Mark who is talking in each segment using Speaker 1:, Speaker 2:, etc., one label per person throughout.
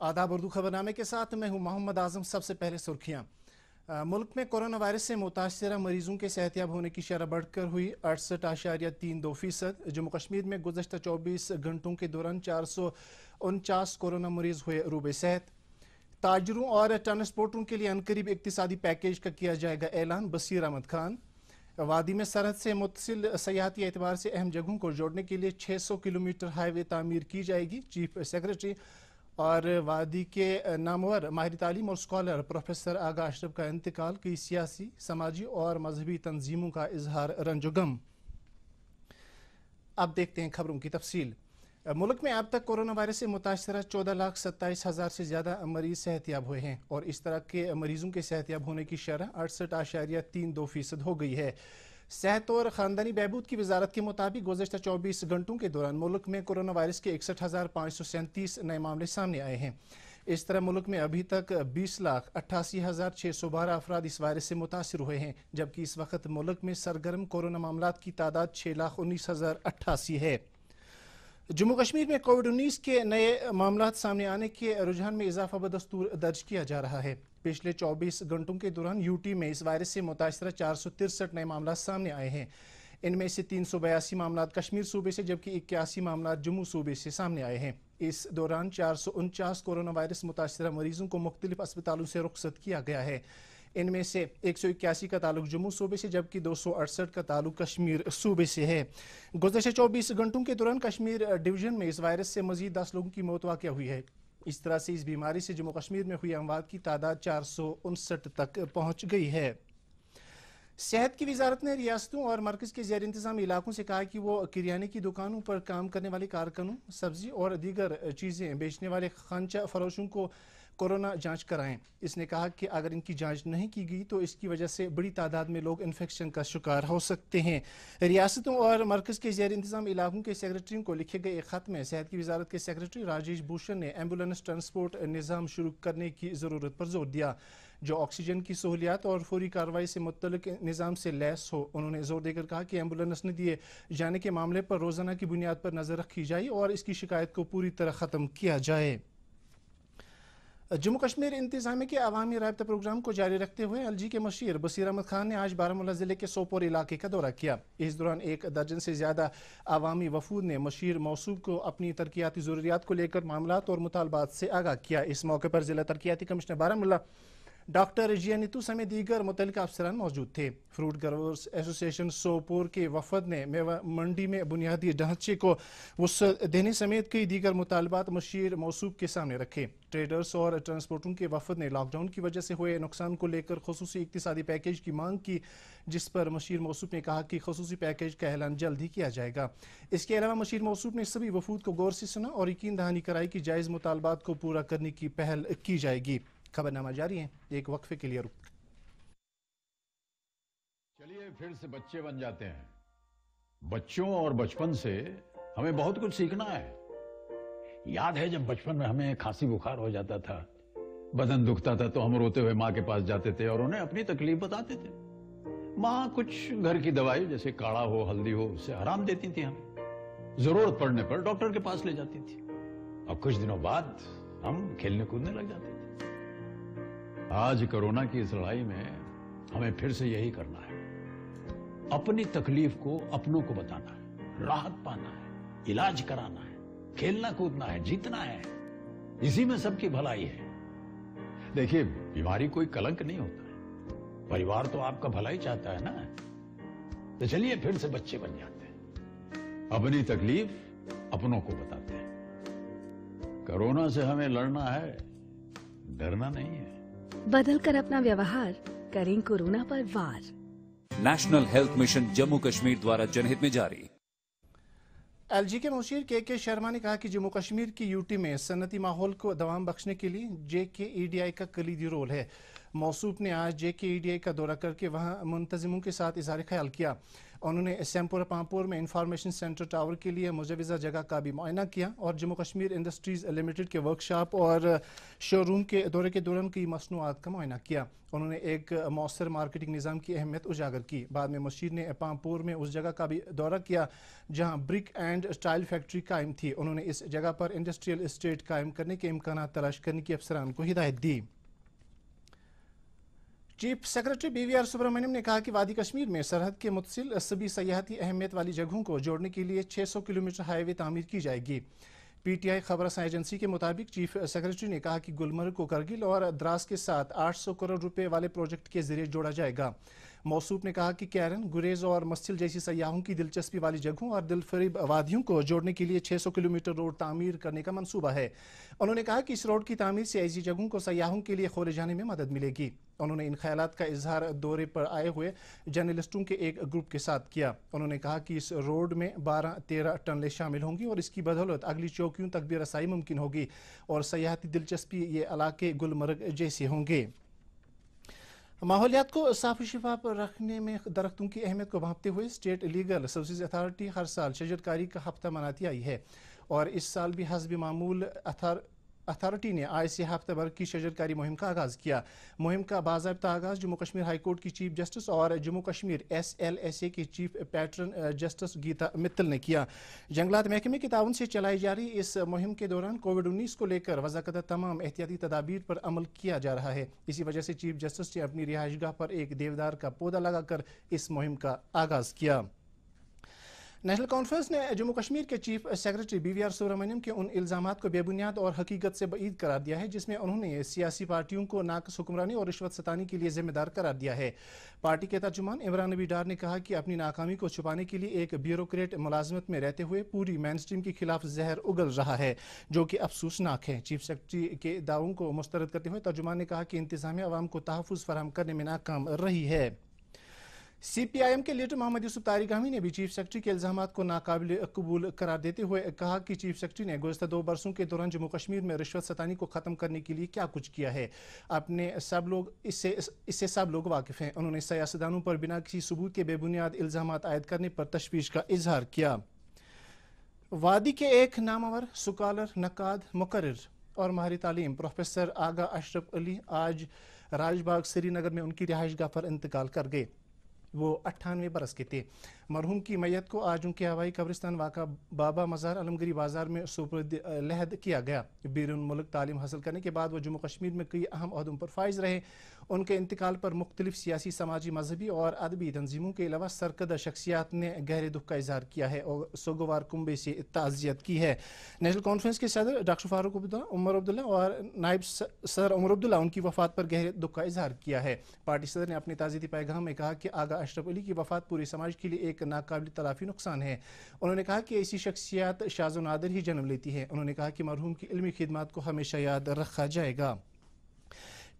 Speaker 1: आदाब उर्दू खबरनामे के साथ मैं हूँ मोहम्मद आज़म सबसे पहले सुर्खियाँ। मुल्क में कोरोना वायरस से मुतासर मरीजों के सेहतियाब होने की शरह बढ़कर हुई। अड़सठ आशारिया, तीन दो फ़ीसद। जम्मू कश्मीर में गुजशत चौबीस घंटों के दौरान चार सौ उनचास कोरोना मरीज़ हुए रूब सेहत। ताजरों और ट्रांसपोर्टरों के लिए अनकरीब इकतदी पैकेज का किया जाएगा ऐलान बसीर अहमद खान। वादी में सरहद से मुतसिल सयाहती एतबार से अहम जगहों को जोड़ने के लिए 600 किलोमीटर हाईवे तामीर की जाएगी। चीफ सेक्रेटरी और वादी के नामवर, माहिर तालीम और स्कॉलर प्रोफेसर आगा अशरफ का इंतकाल, कई सियासी, समाजी और मजहबी तंजीमों का इजहार रंजुगम। अब देखते हैं खबरों की तफसील। मुल्क में अब तक कोरोना वायरस से मुतासर चौदह लाख सत्ताईस हज़ार से ज़्यादा मरीज़ सेहतियाब हुए हैं और इस तरह के मरीजों के सेहतियाब होने की शरह अड़सठ आशारिया तीन दो फ़ीसद हो गई है। सेहत और ख़ानदानी बहबूद की वजारत के मुताबिक गुजशत चौबीस घंटों के दौरान मुल्क में कोरोना वायरस के इकसठ हज़ार पाँच सौ सैंतीस नए मामले सामने आए हैं। इस तरह मुल्क में अभी तक बीस लाख अट्ठासी हज़ार छः सौ बारह अफराद इस वायरस से मुतासर हुए हैं, जबकि इस वक्त मुल्क में सरगर्म कोरोना मामला की तादाद छः लाख उन्नीस हज़ार अट्ठासी है। जम्मू कश्मीर में कोविड उन्नीस के नए मामला सामने आने के रुझान में इजाफा बदस्तूर दर्ज किया जा रहा है। पिछले 24 घंटों के दौरान यूटी में इस वायरस से मुतासर चार नए मामला सामने आए हैं। इनमें से तीन सौ बयासी मामला कश्मीर सूबे से, जबकि इक्यासी मामला जम्मू सूबे से सामने आए हैं। इस दौरान चार सौ उनचास कोरोना वायरस मुतासर मरीजों को मुख्तलिफ़ अस्पतालों से रुखसत किया गया है। इनमें से एक सौ इक्यासी का ताल्लुक जम्मू सूबे से, जबकि दो सौ अड़सठ का ताल्लुक कश्मीर सूबे से है। गुजशत चौबीस घंटों के दौरान कश्मीर डिवीज़न में इस वायरस से मजीद दस लोगों की मौत वाक़ हुई है। इस तरह से इस बीमारी से जम्मू कश्मीर में हुई अमवात की तादाद चार सौ उनसठ तक पहुँच गई है। सेहत की वजारत ने रियासतों और मरकज़ के जैर इंतज़ाम इलाकों से कहा कि वो किरियाने की दुकानों पर काम करने वाले कारकनों सब्ज़ी और दीगर चीज़ें बेचने वाले खानचा फरोशों को कोरोना जाँच कराएँ। इसने कहा कि अगर इनकी जाँच नहीं की गई तो इसकी वजह से बड़ी तादाद में लोग इन्फेक्शन का शिकार हो सकते हैं। रियासतों और मरकज के जैर इंतज़ाम इलाकों के सेक्रेटरियों को लिखे गए एक खत में सेहत की वजारत के सेक्रेटरी राजेश भूषण ने एंबुलेंस ट्रांसपोर्ट निज़ाम शुरू करने की ज़रूरत पर ज़ोर दिया। जो ऑक्सीजन की सहूलियात और फौरी कार्रवाई से मुतल निज़ाम से लैस हो, उन्होंने ज़ोर देकर कहा कि एंबुलेंस ने दिए जाने के मामले पर रोज़ाना की बुनियाद पर नज़र रखी जाए और इसकी शिकायत को पूरी तरह ख़त्म किया जाए। जम्मू कश्मीर इंतजामी के अवामी रबता प्रोग्राम को जारी रखते हुए एल जी के मशीर बसीर अहमद खान ने आज बारामूला ज़िले के सोपोर इलाके का दौरा किया। इस दौरान एक दर्जन से ज़्यादा अवामी वफूद ने मशीर मौसू को अपनी तरक्याती जरूरियात को लेकर मामला और मुतालबात से आगाह किया। इस मौके पर जिला तरक्याती कमिश्नर बारामूला डॉक्टर जिया नीतू समेत दीगर मुतल अफसरान मौजूद थे। फ्रूट ग्रोवर्स एसोसिएशन सोपोर के वफद ने मेवा मंडी में बुनियादी ढांचे को वस देने समेत कई दीगर मुतालबात मशीर मौसूब के सामने रखे। ट्रेडर्स और ट्रांसपोर्टरों के वफद ने लॉकडाउन की वजह से हुए नुकसान को लेकर खसूस इकतदी पैकेज की मांग की, जिस पर मशीर मौसूब ने कहा कि खसूस पैकेज का ऐलान जल्द ही किया जाएगा। इसके अलावा मशीर मौसूब ने सभी वफूद को गौर से सुना और यकीन दहानी कराई कि जायज़ मुतालबात को पूरा करने की पहल की जाएगी। खबरनामा जारी है। एक वक्फे के लिए रुक
Speaker 2: चलिए फिर से बच्चे बन जाते हैं। बच्चों और बचपन से हमें बहुत कुछ सीखना है। याद है जब बचपन में हमें खांसी बुखार हो जाता था, बदन दुखता था तो हम रोते हुए माँ के पास जाते थे और उन्हें अपनी तकलीफ़ बताते थे। माँ कुछ घर की दवाई, जैसे काढ़ा हो, हल्दी हो, उससे आराम देती थी हमें। ज़रूरत पड़ने पर डॉक्टर के पास ले जाती थी। और कुछ दिनों बाद हम खेलने कूदने लग जाते थे। आज कोरोना की इस लड़ाई में हमें फिर से यही करना है। अपनी तकलीफ़ को अपनों को बताना है, राहत पाना है, इलाज कराना है, खेलना कूदना है, जीतना है। इसी में सबकी भलाई है। देखिए, बीमारी कोई कलंक नहीं होता है। परिवार तो आपका भलाई चाहता है ना? तो चलिए फिर से बच्चे बन जाते हैं। अपनी तकलीफ़ अपनों को बताते हैं। कोरोना से हमें लड़ना है, डरना नहीं है।
Speaker 3: बदल कर अपना व्यवहार करें कोरोना पर वार।
Speaker 4: National health mission Jammu Kashmir द्वारा जनहित में जारी।
Speaker 1: एलजी के मुशीर के के शर्मा ने कहा कि जम्मू कश्मीर की यूटी में सन्नती माहौल को दवाम बख्शने के लिए जे के ई डी आई का कलीदी रोल है। मौसूफ ने आज जे के ई डी आई का दौरा करके वहाँ मुंतजिमों के साथ इजहार ख्याल किया। उन्होंने सैमपुर पामपुर में इंफॉर्मेशन सेंटर टावर के लिए मुजवज़ा जगह का भी मुआयना किया और जम्मू कश्मीर इंडस्ट्रीज़ लिमिटेड के वर्कशॉप और शोरूम के दौरे के दौरान कई मसनूआत का मुआयना किया। उन्होंने एक मौसर मार्केटिंग निज़ाम की अहमियत उजागर की। बाद में मशीर ने पामपुर में उस जगह का भी दौरा किया, जहाँ ब्रिक एंड स्टाइल फैक्ट्री कायम थी। उन्होंने इस जगह पर इंडस्ट्रियल इस्टेट कायम करने के इम्कान तलाश करने की अफसरान को हिदायत दी। Chief secretary B V R Subrahmanyam ने कहा कि वादी कश्मीर में सरहद के मुतसिल सभी सयाहती अहमियत वाली जगहों को जोड़ने के लिए 600 किलोमीटर हाईवे तामीर की जाएगी। पीटीआई खबर एजेंसी के मुताबिक चीफ सेक्रेटरी ने कहा कि गुलमर्ग को करगिल और द्रास के साथ 800 करोड़ रुपए वाले प्रोजेक्ट के ज़रिए जोड़ा जाएगा। मौसूफ ने कहा कि कैरन, गुरेज और मस्जिल जैसी सयाहों की दिलचस्पी वाली जगहों और दिलफरीब वादियों को जोड़ने के लिए 600 किलोमीटर रोड तामीर करने का मंसूबा है। उन्होंने कहा कि इस रोड की तामीर से ऐसी जगहों को सयाहों के लिए खोले जाने में मदद मिलेगी। उन्होंने इन ख्याल का इजहार दौरे पर आए हुए जर्नलिस्टों के एक ग्रुप के साथ किया। उन्होंने कहा कि इस रोड में बारह, तेरह टनलें शामिल होंगी और इसकी बदौलत अगली चौकियों तक भी रसाई मुमकिन होगी और सयाहती दिलचस्पी ये इलाके गुलमर्ग जैसे होंगे। माहौलियात को साफ़ शिफाफ रखने में दरख्तों की अहमियत को भापते हुए स्टेट लीगल सर्विस अथॉरिटी हर साल शजरकारी का हफ़्ता मनाती आई है। और इस साल भी हसब मामूल अथॉरिटी ने आज से हफ़्ते भर की शजरकारी मुहिम का आगाज़ किया। मुहिम का बाबा आगाज़ जम्मू कश्मीर हाईकोर्ट की चीफ जस्टिस और Jammu Kashmir S L S A की chief patron justice Gita Mittal ने किया। जंगलात महकमे के ताउन से चलाई जा रही इस मुहिम के दौरान कोविड उन्नीस को लेकर वजाकत तमाम एहतियाती तदाबीर पर अमल किया जा रहा है। इसी वजह से चीफ जस्टिस ने अपनी रिहाइशगाह पर एक देवदार का पौधा लगाकर इस मुहिम का आगाज़ किया। नेशनल कॉन्फ्रेंस ने जम्मू कश्मीर के chief secretary B V R Subrahmanyam के उन इल्ज़ाम को बेबुनियाद और हकीकत से बईद करार दिया है, जिसमें उन्होंने सियासी पार्टियों को नाकस हुक्मरानी और रिश्वत सतानी के लिए जिम्मेदार करार दिया है। पार्टी के तर्जुमान इमरान नबी डार ने कहा कि अपनी नाकामी को छुपाने के लिए एक ब्यूरोक्रेट मुलाजमत में रहते हुए पूरी मेन स्ट्रीम के खिलाफ जहर उगल रहा है, जो कि अफसोसनाक है। चीफ सेक्रेटरी के दावों को मुस्तरद करते हुए तर्जुमान ने कहा कि इंतजामिया आवाम को तहफ़ फराम करने में नाकाम रही है। सी पी आई एम के लीडर मोहम्मद यूसुफ तारिगामी ने भी चीफ सेक्रेटरी के इल्ज़ाम को नाकबिल कबूल करार देते हुए कहा कि चीफ सेक्रेटरी ने गुजशत दो बरसों के दौरान जम्मू कश्मीर में रिश्वत सतानी को खत्म करने के लिए क्या कुछ किया है? अपने सब लोग, इससे इससे सब लोग वाकिफ हैं। उन्होंने सियासतदानों पर बिना किसी सबूत के बेबुनियाद इल्ज़ाम आयद करने पर तशवीश का इजहार किया। वादी के एक नामवर, सुकालर नकाद मुकर और माहरी तालीम प्रोफेसर आगा अशरफ अली आज राजबाग श्रीनगर में उनकी रिहाइशगाह पर इंतकाल कर गए। वो अट्ठानवे बरस के थे। मरहूम की मैयत को आज उनके हवाई कब्रिस्तान वाक़ा बाबा मज़ार आलमगिरी बाज़ार में सुपुर्द लहद किया गया। बैरून मुल्क तालीम हासिल करने के बाद वो जम्मू कश्मीर में कई अहम अहदों पर फाइज रहे। उनके इंतकाल पर मुख्तलिफ़ सियासी, समाजी, मजहबी और अदबी तंजीमों के अलावा सरकदा शख्सियात ने गहरे दुख का इजहार किया है और सोगवार कुंबे से ताज़ियत की है। नेशनल कॉन्फ्रेंस के सदर डॉक्टर फारूक अब्दुल्ला, उमर अब्दुल्ला और नायब सदर उमर अब्दुल्ला उनकी वफात पर गहरे दुख का इजहार किया है। पार्टी सदर ने अपने ताज़ियती पैगाम में कहा कि आगा अशरफ अली की वफात पूरे समाज के लिए एक नाकबिल तलाफी नुकसान है। उन्होंने कहा कि ऐसी शख्सियात शाज नादर ही जन्म लेती है। उन्होंने कहा कि मरहूम की इलमी खिदमत को हमेशा याद रखा जाएगा।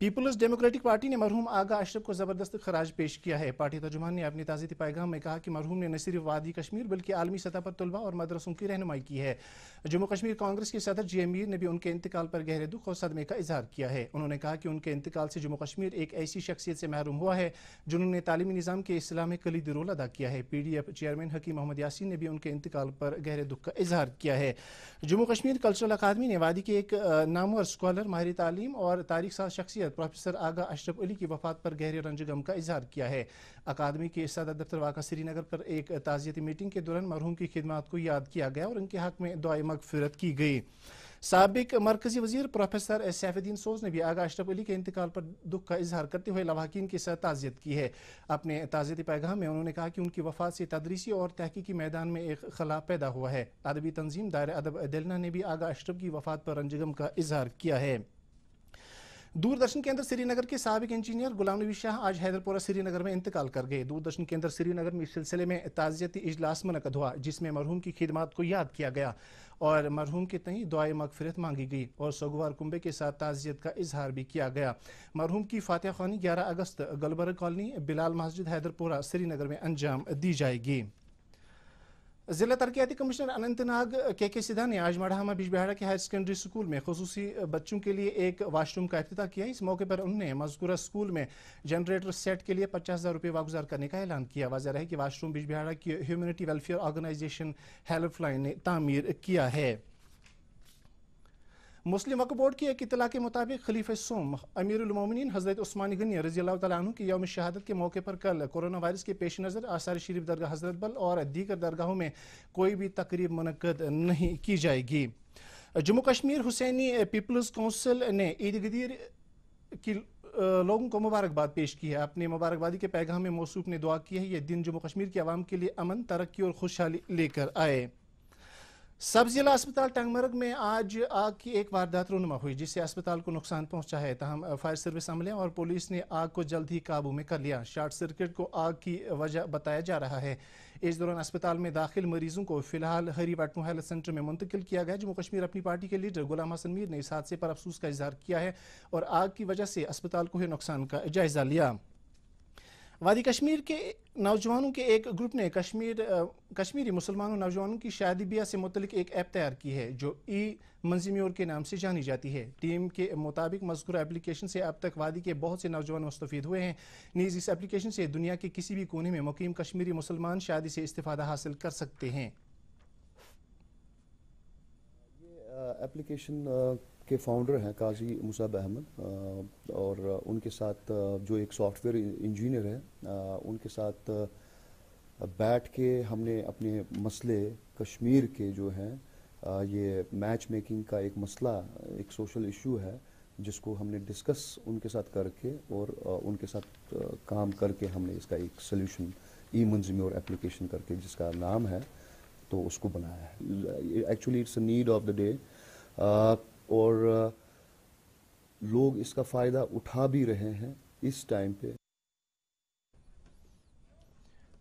Speaker 1: पीपल्स डेमोक्रेटिक पार्टी ने मरहूम आगा अशरफ को ज़बरदस्त खराज पेश किया है। पार्टी तर्जुमान ने अपनी ताज़ी पैगाम में कहा कि मरहूम ने न सिर्फ़ वादी कश्मीर, बल्कि आलमी सतह पर तलबा और मदरसों की रहनुमाई की है। जम्मू कश्मीर कांग्रेस के सदर जी अमीर ने भी उनके इंतकाल पर गहरे दुख और सदमे का इजहार किया है। उन्होंने कहा कि उनके इंतकाल से जम्मू कश्मीर एक ऐसी शख्सियत से महरूम हुआ है, जिन्होंने तालीमी निज़ाम के इस्लाम में कलीदी रोल अदा किया है। P D F chairman Hakeem Mohammad Yasin ने भी उनके इंतकाल पर गहरे दुख का इजहार किया है। जम्मू कश्मीर कल्चरल अकादमी ने वादी के एक नामवर स्कॉलर, माहिर तालीम और तारीख साज शख्सियत प्रोफेसर आगा अशरफ अली की वफात पर गहरे रंजगम का इजहार किया है। अकादमी के सदर दफ्तर वाक़ा श्रीनगर पर एक ताज़ियती मीटिंग के दौरान मरहूम की खिदमत को याद किया गया और उनके हक में दुआ मगफरत की गई। सबक मरकजी वज़ीर प्रोफेसर सैफुद्दीन सोज ने भी आगा अशरफ अली के इंतकाल पर दुख का इजहार करते हुए लवाकिन के साथ ताज़ियत की है। अपने ताज़ियती पैगाम में उन्होंने कहा कि उनकी वफात से तदरीसी और तहकीकी मैदान में एक खला पैदा हुआ है। अदबी तंजीम दायर अदब दिलना ने भी आगा अशरफ की वफात पर रंजगम का इजहार किया है। दूरदर्शन केंद्र श्रीनगर के सबक इंजीनियर गुलाम नबी शाह आज हैदरपुरा श्रीनगर में इंतकाल कर गए। दूरदर्शन केंद्र श्रीनगर में इस सिलसिले में ताज़ियती इजलास मनकद हुआ, जिसमें मरहूम की खिदमत को याद किया गया और मरहूम के तई दुआए मगफरत मांगी गई और सोगवार कुंबे के साथ ताज़ियत का इजहार भी किया गया। मरहूम की फातह खानी ग्यारह अगस्त गलबर्ग कॉलोनी बिलाल मस्जिद हैदरपुरा श्रीनगर में अंजाम दी जाएगी। जिला तरक्याती कमिश्नर अनंतनाग के के सिद्धा ने आज मढ़ामा बिजबिहाड़ा के हायर सेकेंडरी स्कूल में खसूसी बच्चों के लिए एक वाशरूम का अफ्ताह किया। इस मौके पर उन्होंने मजकूरा स्कूल में जनरेटर सेट के लिए पचास हज़ार रुपये वागुजार करने का ऐलान किया। वजह है कि वाशरूम बिजबिहाड़ा की ह्यूमनिटी वेलफेयर ऑर्गेनाइजेशन हेल्पलाइन ने तमीर किया है। मुस्लिम वक्फ बोर्ड की एक इतला के मुताबिक खलीफ सोम अमीरमिन हज़रत उस्मान गनी रज़ी तु की यौम शहादत के मौके पर कल कोरोना वायरस के पेश नज़र आसार शरीफ दरगाह हज़रत बल और दीगर दरगाहों में कोई भी तकरीब मनकद नहीं की जाएगी। जम्मू कश्मीर हुसैनी पीपल्स काउंसिल ने ईद गदीर की लोगों को मुबारकबाद पेश की है। अपने मुबारकबादी के पैगाम में मौसूफ ने दुआ की है यह दिन जम्मू कश्मीर के आवाम के लिए अमन, तरक्की और खुशहाली लेकर आए। सब जिला अस्पताल टंगमर्ग में आज आग की एक वारदात रूनुमा हुई, जिससे अस्पताल को नुकसान पहुँचा है। तहम फायर सर्विस अमले और पुलिस ने आग को जल्द ही काबू में कर लिया। शॉर्ट सर्किट को आग की वजह बताया जा रहा है। इस दौरान अस्पताल में दाखिल मरीजों को फ़िलहाल हरी वाटमो हेल्थ सेंटर में मुंतकिल किया गया, जम्मू कश्मीर अपनी पार्टी के लीडर गुलाम हसन मीर ने इस हादसे पर अफसोस का इजहार किया है और आग की वजह से अस्पताल को हुए नुकसान का जायजा लिया। वादी कश्मीर के नौजवानों के एक ग्रुप ने कश्मीर कश्मीरी मुसलमानों नौजवानों की शादी ब्याह से मुतलिक एक ऐप तैयार की है, जो ई मंजिम्योर के नाम से जानी जाती है। टीम के मुताबिक मजकूर एप्लीकेशन से अब तक वादी के बहुत से नौजवान मुस्तफ़ हुए हैं। नीज इस एप्लीकेशन से दुनिया के किसी भी कोने में मुकीम कश्मीरी मुसलमान शादी से इस्तेफादा हासिल कर सकते हैं।
Speaker 5: एप्लीकेशन के फाउंडर हैं काजी मुसाब अहमद और उनके साथ जो एक सॉफ्टवेयर इंजीनियर है उनके साथ बैठ के हमने अपने मसले, कश्मीर के जो हैं ये मैच मेकिंग का एक मसला, एक सोशल इशू है, जिसको हमने डिस्कस उनके साथ करके और उनके साथ काम करके हमने इसका एक सोल्यूशन ई मंजम्योर एप्लीकेशन करके जिसका नाम है तो उसको बनाया है। Actually it's need of the day और लोग इसका फ़ायदा उठा भी रहे हैं इस टाइम पे।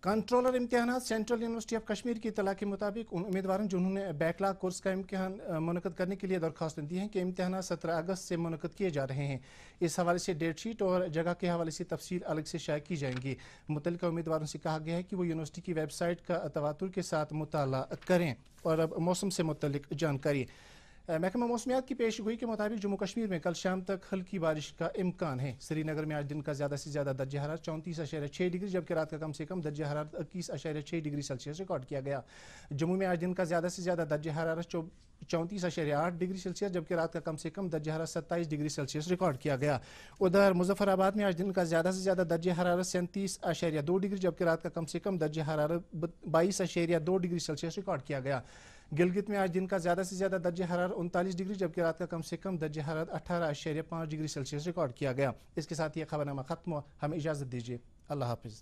Speaker 1: कंट्रोलर इम्तहान सेंट्रल यूनिवर्सिटी ऑफ़ कश्मीर की तला के मुताबिक उन उम्मीदवारों, जिन्होंने बैकलाग कोर्स का इम्तहान मनकद करने के लिए दरख्वास्त दी है कि इम्तहान सत्रह अगस्त से मनकद किए जा रहे हैं। इस हवाले से डेट शीट और जगह के हवाले से तफसील अलग से शाये की जाएँगी। मुतल उम्मीदवारों से कहा गया है कि वो यूनिवर्सिटी की वेबसाइट का तवातुर के साथ मुताल करें और अब मौसम से मुतल जानकारी। महकमा मौसमियात की पेश गोई के मुताबिक जम्मू कश्मीर में कल शाम तक हल्की बारिश का इम्कान है। श्रीनगर में आज दिन का ज़्यादा से ज़्यादा दर्ज हरारत चौंतीस अशर छः डिग्री, जबकि रात का कम से कम दर्ज हरारत इक्कीस अशर छः डिग्री सेल्सियस रिकॉर्ड किया गया। जम्मू में आज दिन का ज़्यादा से ज़्यादा दर्ज हरारत चौंतीस अशर आठ डिग्री सेल्सियस, जबकि रात का कम से कम दर्ज हरारत सत्ताईस डिग्री सेल्सियस रिकॉर्ड किया गया। उधर मुजफ्फराबाद में आज दिन का ज़्यादा से ज़्यादा दर्ज हरारत सैंतीस अशरिया दो डिग्री, जबकि रात का कम से कम दर्ज हरारत बाईस अशरिया दो डिग्री सेल्सियस रिकॉर्ड किया गया। गिलगित में आज दिन का ज़्यादा से ज़्यादा दर्ज हरार उनतालीस डिग्री, जबकि रात का कम से कम दर्ज हरारत अठारह आश्चर्य पाँच डिग्री सेल्सियस रिकॉर्ड किया गया। इसके साथ ये खबरनामा खत्म हुआ। हमें इजाज़त दीजिए। अल्लाह हाफिज़।